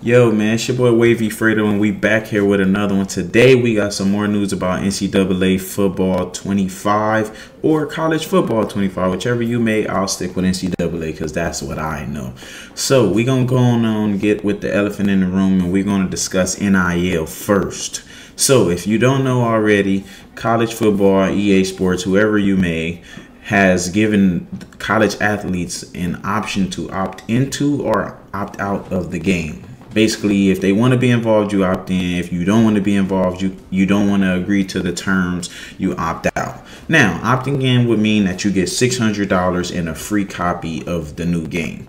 Yo, man, it's your boy Wavy Fredo, and we back here with another one. Today, we got some more news about NCAA football 25 or college football 25, whichever you may. I'll stick with NCAA because that's what I know. So, we're gonna go on and get with the elephant in the room, and we're gonna discuss NIL first. So, if you don't know already, college football, EA Sports, whoever you may, has given college athletes an option to opt into or opt out of the game basically if they want to be involved you opt in. If you don't want to be involved you you don't want to agree to the terms you opt out. Now opting in would mean that you get $600 and a free copy of the new game.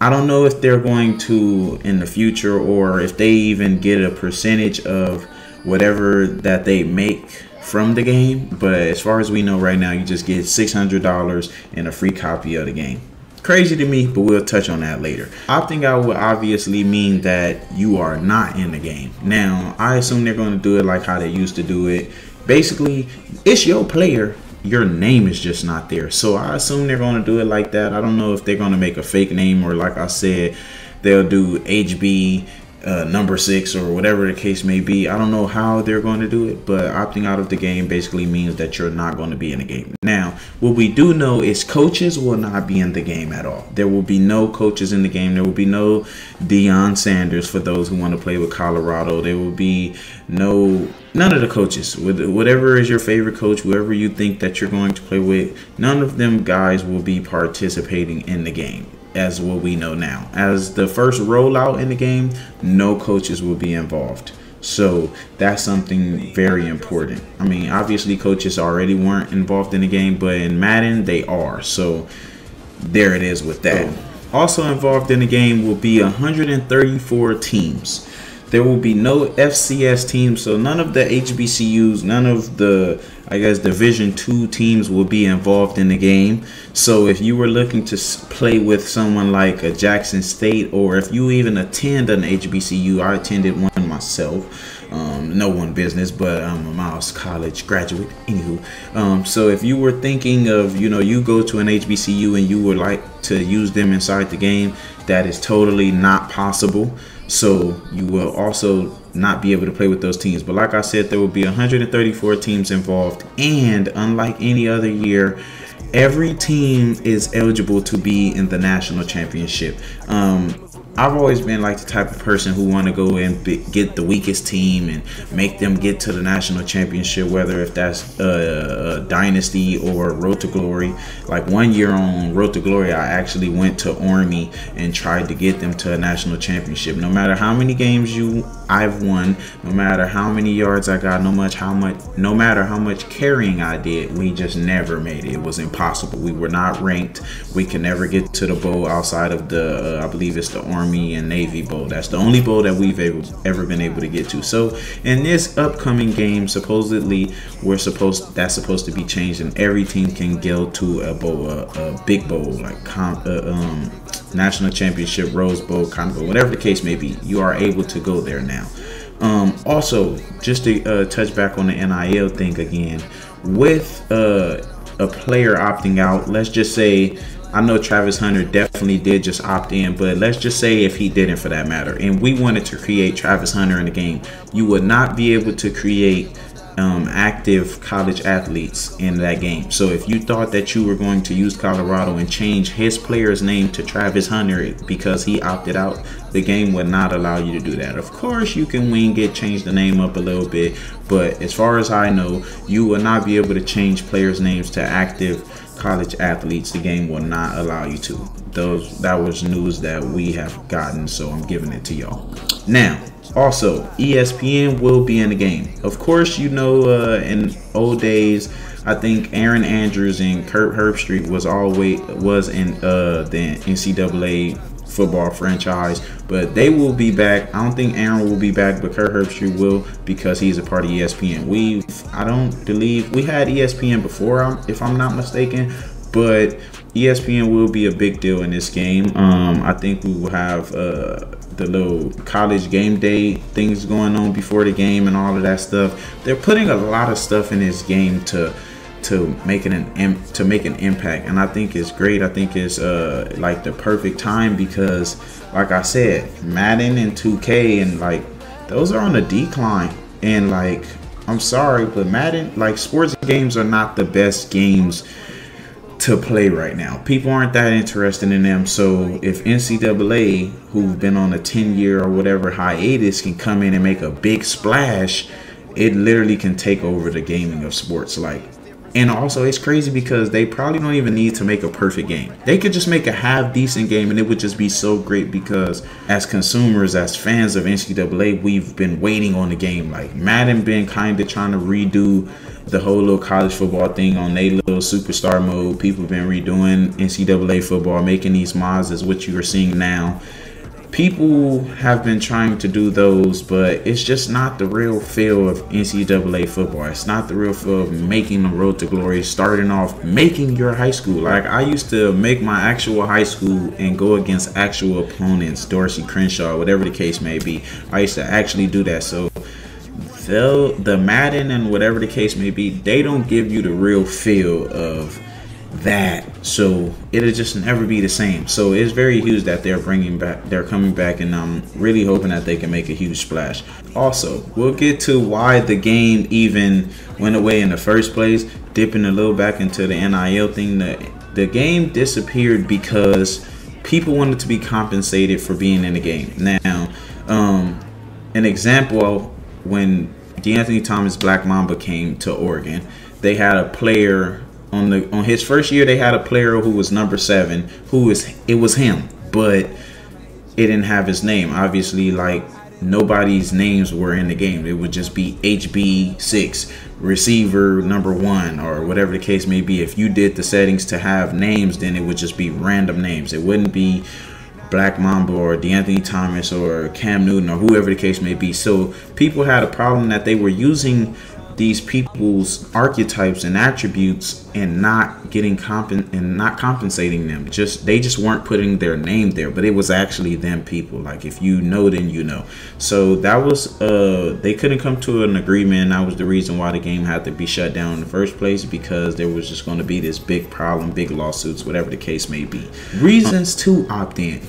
I don't know if they're going to in the future or if they even get a percentage of whatever that they make from the game but as far as we know right now you just get $600 and a free copy of the game crazy to me, but we'll touch on that later. Opting out would obviously mean that you are not in the game. Now, I assume they're going to do it like how they used to do it. Basically, it's your player. Your name is just not there. So I assume they're going to do it like that. I don't know if they're going to make a fake name or, like I said, they'll do HB uh, number six or whatever the case may be. I don't know how they're going to do it, but opting out of the game basically means that you're not going to be in the game. Now, what we do know is coaches will not be in the game at all. There will be no coaches in the game. There will be no Deion Sanders for those who want to play with Colorado. There will be no none of the coaches. With whatever is your favorite coach, whoever you think that you're going to play with, none of them guys will be participating in the game as what we know now. As the first rollout in the game, no coaches will be involved. So that's something very important. I mean, obviously, coaches already weren't involved in the game, but in Madden, they are. So there it is with that. Also involved in the game will be 134 teams. There will be no FCS teams, so none of the HBCUs, none of the I guess Division two teams will be involved in the game. So if you were looking to play with someone like a Jackson State, or if you even attend an HBCU, I attended one myself. Um, no one business, but I'm a Miles College graduate. Anywho, um, so if you were thinking of, you know, you go to an HBCU and you would like to use them inside the game, that is totally not possible. So you will also not be able to play with those teams. But like I said, there will be 134 teams involved. And unlike any other year, every team is eligible to be in the national championship. Um, I've always been like the type of person who want to go and be, get the weakest team and make them get to the national championship, whether if that's a, a, dynasty or road to glory. Like one year on road to glory, I actually went to Army and tried to get them to a national championship. No matter how many games you I've won, no matter how many yards I got, no much how much, no matter how much carrying I did, we just never made it. It was impossible. We were not ranked. We can never get to the bowl outside of the, uh, I believe it's the Army Army and Navy Bowl. That's the only bowl that we've able, ever been able to get to. So in this upcoming game, supposedly we're supposed that's supposed to be changed, and every team can go to a bowl, a, a big bowl like com, uh, um, national championship, Rose Bowl, kind of whatever the case may be. You are able to go there now. Um, also, just to uh, touch back on the NIL thing again, with uh, a player opting out, let's just say I know Travis Hunter definitely did just opt in, but let's just say if he didn't for that matter, and we wanted to create Travis Hunter in the game, you would not be able to create um, active college athletes in that game. So if you thought that you were going to use Colorado and change his player's name to Travis Hunter because he opted out, the game would not allow you to do that. Of course, you can wing it, change the name up a little bit, but as far as I know, you will not be able to change players' names to active college athletes, the game will not allow you to. Those that was news that we have gotten, so I'm giving it to y'all. Now, also, ESPN will be in the game. Of course, you know, uh, in old days, I think Erin Andrews and Kirk Herbstreit was always was in uh, the NCAA football franchise, but they will be back. I don't think Erin will be back, but Kirk Herbstreit will because he's a part of ESPN. We, I don't believe we had ESPN before, if I'm not mistaken, but ESPN will be a big deal in this game. Um, I think we will have uh, the little college game day things going on before the game and all of that stuff. They're putting a lot of stuff in this game to to making an to make an impact and i think it's great i think it's uh like the perfect time because like i said madden and 2k and like those are on a decline and like i'm sorry but madden like sports games are not the best games to play right now. People aren't that interested in them. So if NCAA, who've been on a 10 year or whatever hiatus, can come in and make a big splash, it literally can take over the gaming of sports. Like, and also it's crazy because they probably don't even need to make a perfect game. They could just make a half decent game and it would just be so great because as consumers, as fans of NCAA, we've been waiting on the game. Like Madden been kind of trying to redo the whole little college football thing on a little superstar mode. People have been redoing NCAA football, making these mods as what you are seeing now people have been trying to do those, but it's just not the real feel of NCAA football. It's not the real feel of making the road to glory, starting off making your high school. Like I used to make my actual high school and go against actual opponents, Dorsey Crenshaw, whatever the case may be. I used to actually do that. So the Madden and whatever the case may be, they don't give you the real feel of that. So it'll just never be the same. So it's very huge that they're bringing back they're coming back and i'm really hoping that they can make a huge splash. Also we'll get to why the game even went away in the first place dipping a little back into the nil thing. The, the game disappeared because people wanted to be compensated for being in the game. Now um an example when De'Anthony Thomas Black Mamba came to Oregon, they had a player on the on his first year they had a player who was number seven who was it was him but it didn't have his name. Obviously like nobody's names were in the game. It would just be hb6 receiver number one or whatever the case may be. If you did the settings to have names then it would just be random names. It wouldn't be Black Mamba or De'Anthony Thomas or Cam Newton or whoever the case may be. So people had a problem that they were using these people's archetypes and attributes and not getting comp and not compensating them. Just they just weren't putting their name there but it was actually them people. Like if you know then you know. So that was uh they couldn't come to an agreement. That was the reason why the game had to be shut down in the first place because there was just going to be this big problem big lawsuits whatever the case may be. Reasons to opt in.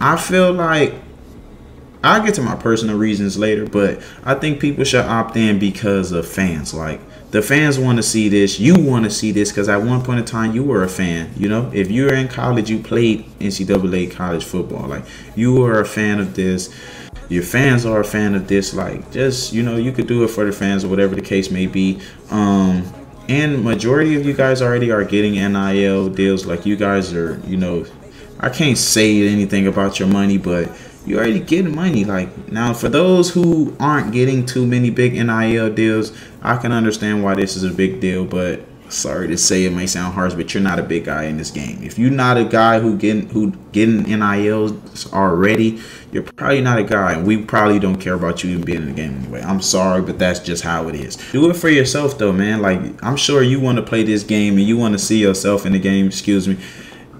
I feel like I'll get to my personal reasons later, but I think people should opt in because of fans. Like the fans want to see this, you want to see this because at one point in time you were a fan. You know, if you were in college, you played NCAA college football. Like you were a fan of this. Your fans are a fan of this. Like just you know, you could do it for the fans or whatever the case may be. Um, and majority of you guys already are getting NIL deals. Like you guys are, you know, I can't say anything about your money, but you already getting money. Like now, for those who aren't getting too many big NIL deals, I can understand why this is a big deal. But sorry to say, it may sound harsh, but you're not a big guy in this game. If you're not a guy who getting who getting NILs already, you're probably not a guy, and we probably don't care about you even being in the game anyway. I'm sorry, but that's just how it is. Do it for yourself, though, man. Like I'm sure you want to play this game and you want to see yourself in the game. Excuse me,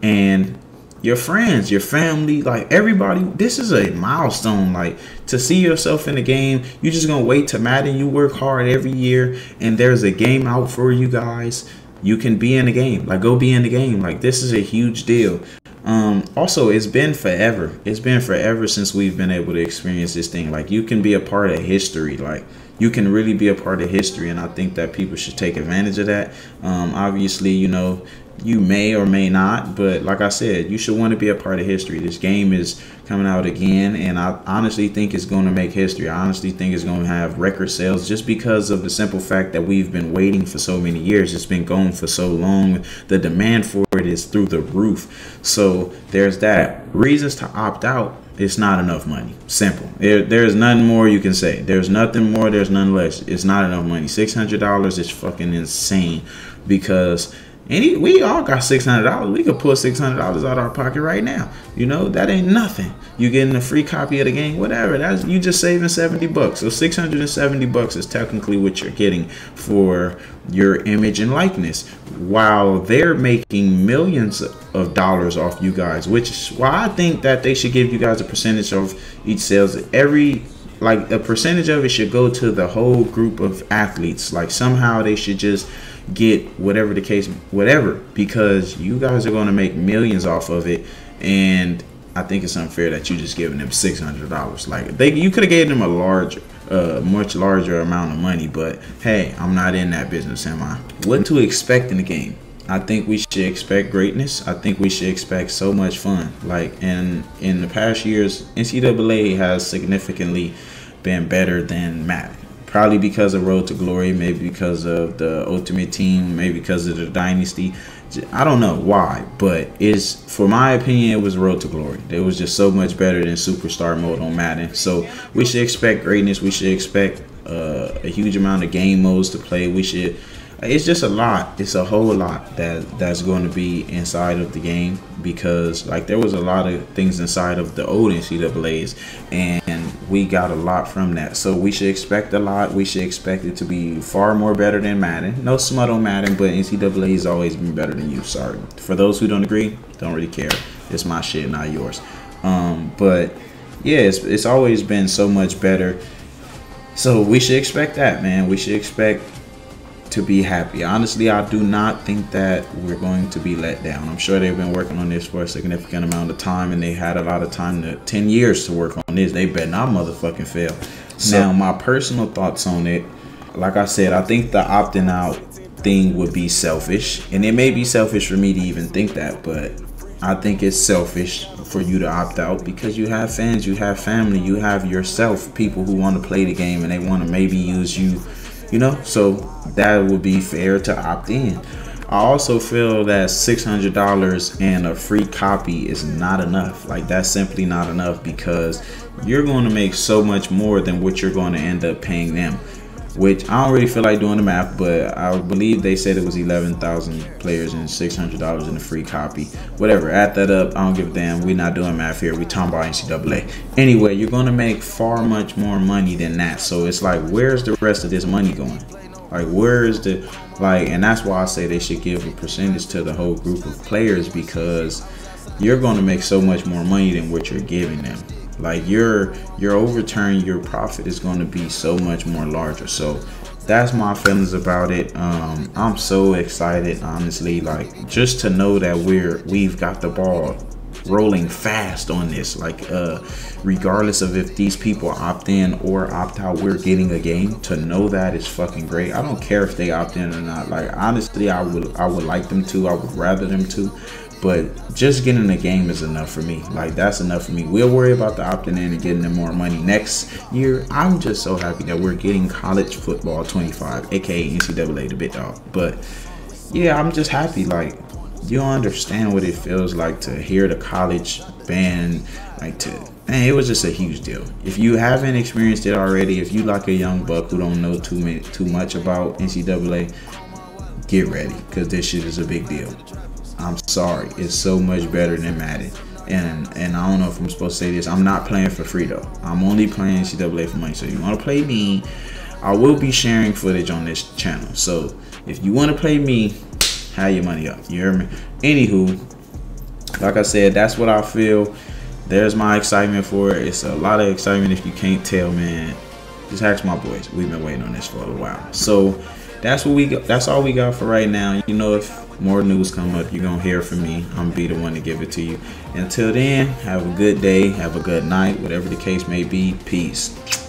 and your friends, your family, like everybody. This is a milestone. Like to see yourself in the game, you're just gonna wait to Madden. You work hard every year, and there's a game out for you guys. You can be in the game. Like go be in the game. Like this is a huge deal. Um, also, it's been forever. It's been forever since we've been able to experience this thing. Like you can be a part of history. Like you can really be a part of history, and I think that people should take advantage of that. Um, obviously, you know, you may or may not, but like I said, you should want to be a part of history. This game is coming out again, and I honestly think it's going to make history. I honestly think it's going to have record sales just because of the simple fact that we've been waiting for so many years. It's been going for so long. The demand for it is through the roof. So there's that. Reasons to opt out it's not enough money. Simple. There, there's nothing more you can say. There's nothing more. There's none less. It's not enough money. Six hundred dollars is fucking insane because and we all got six hundred dollars. We could pull six hundred dollars out of our pocket right now. You know that ain't nothing. You getting a free copy of the game, whatever. That's you just saving seventy bucks. So six hundred and seventy bucks is technically what you're getting for your image and likeness, while they're making millions of dollars off you guys. Which is why I think that they should give you guys a percentage of each sales. Every like a percentage of it should go to the whole group of athletes. Like somehow they should just get whatever the case, whatever, because you guys are going to make millions off of it, and I think it's unfair that you just giving them six hundred dollars. Like they, you could have gave them a large, uh, much larger amount of money, but hey, I'm not in that business, am I? What to expect in the game? I think we should expect greatness. I think we should expect so much fun. Like in in the past years, NCAA has significantly been better than Madden. Probably because of Road to Glory, maybe because of the Ultimate Team, maybe because of the Dynasty. I don't know why, but is for my opinion, it was Road to Glory. It was just so much better than Superstar mode on Madden. So we should expect greatness. We should expect uh, a huge amount of game modes to play. We should it's just a lot. It's a whole lot that that's going to be inside of the game because like there was a lot of things inside of the old NCAA's and we got a lot from that. So we should expect a lot. We should expect it to be far more better than Madden. No smut on Madden, but NCAA has always been better than you. Sorry. For those who don't agree, don't really care. It's my shit, not yours. Um, but yeah, it's, it's always been so much better. So we should expect that, man. We should expect to be happy. Honestly, I do not think that we're going to be let down. I'm sure they've been working on this for a significant amount of time and they had a lot of time to 10 years to work on this. They better not motherfucking fail. So, now, my personal thoughts on it, like I said, I think the opting out thing would be selfish. And it may be selfish for me to even think that, but I think it's selfish for you to opt out because you have fans, you have family, you have yourself, people who want to play the game and they want to maybe use you you know? So that would be fair to opt in. I also feel that $600 and a free copy is not enough. Like that's simply not enough because you're going to make so much more than what you're going to end up paying them which I don't really feel like doing the math, but I believe they said it was 11,000 players and $600 in a free copy. Whatever, add that up. I don't give a damn. We're not doing math here. We talking about NCAA. Anyway, you're going to make far much more money than that. So it's like, where's the rest of this money going? Like, where is the, like, and that's why I say they should give a percentage to the whole group of players because you're going to make so much more money than what you're giving them like your your overturn your profit is going to be so much more larger. So that's my feelings about it. Um i'm so excited honestly. Like just to know that we're we've got the ball rolling fast on this like uh regardless of if these people opt in or opt out we're getting a game to know that is fucking great i don't care if they opt in or not like honestly i would i would like them to i would rather them to but just getting the game is enough for me. Like that's enough for me. We'll worry about the opting in and getting them more money next year. I'm just so happy that we're getting college football 25, aka NCAA the bit dog. But yeah, I'm just happy. Like you don't understand what it feels like to hear the college band like to man, it was just a huge deal. If you haven't experienced it already, if you like a young buck who don't know too many, too much about NCAA, get ready because this shit is a big deal. I'm sorry. It's so much better than Madden. And and I don't know if I'm supposed to say this. I'm not playing for free though. I'm only playing NCAA for money. So you want to play me, I will be sharing footage on this channel. So if you want to play me, have your money up. You hear me? Anywho, like I said, that's what I feel. There's my excitement for it. It's a lot of excitement if you can't tell, man. Just ask my boys. We've been waiting on this for a while. So that's what we got. That's all we got for right now. You know, if more news come up, you're gonna hear from me. I'm be the one to give it to you. Until then, have a good day, have a good night, whatever the case may be. Peace.